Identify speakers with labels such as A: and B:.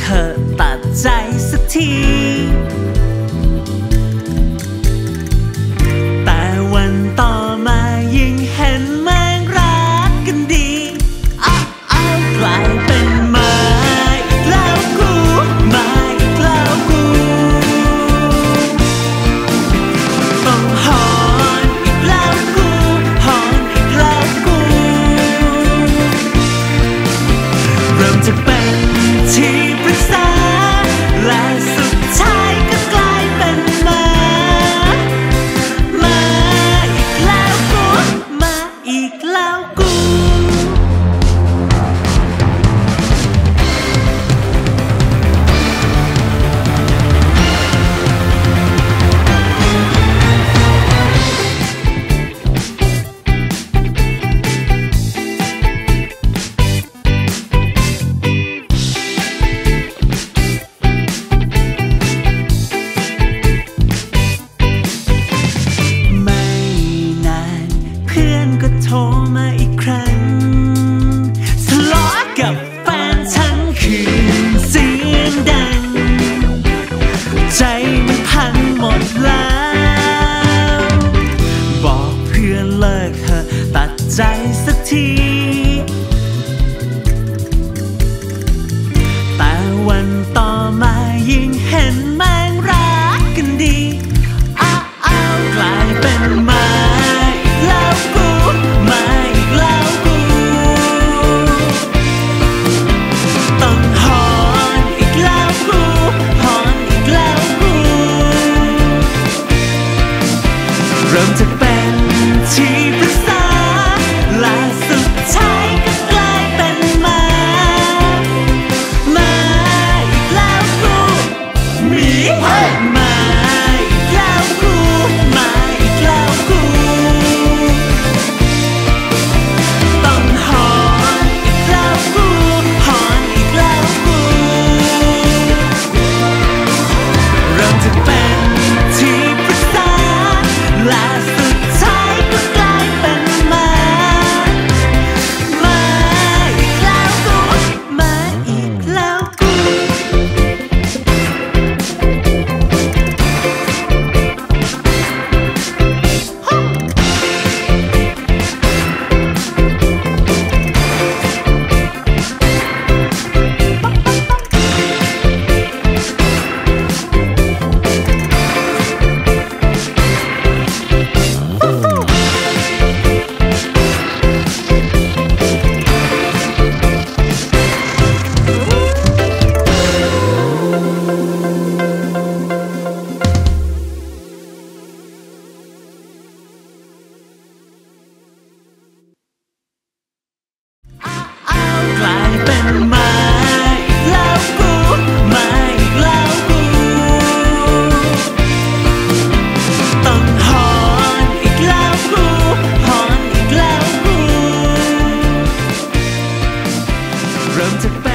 A: เหอะตัดใจสักที็โทรมาอีกครั้ง tears. 연습